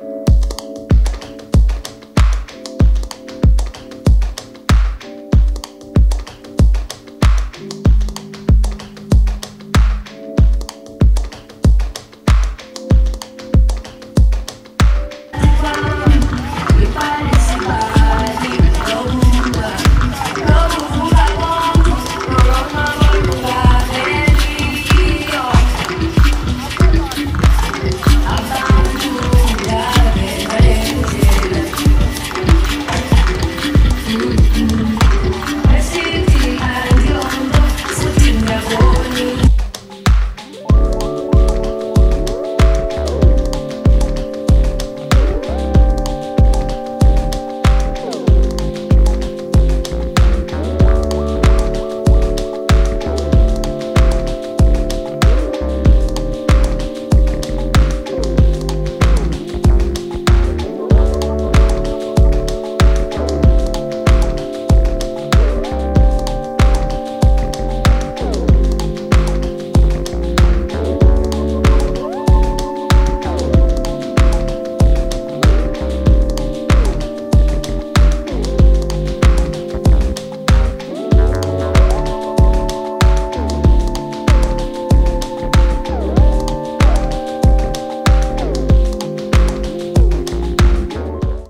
Bye.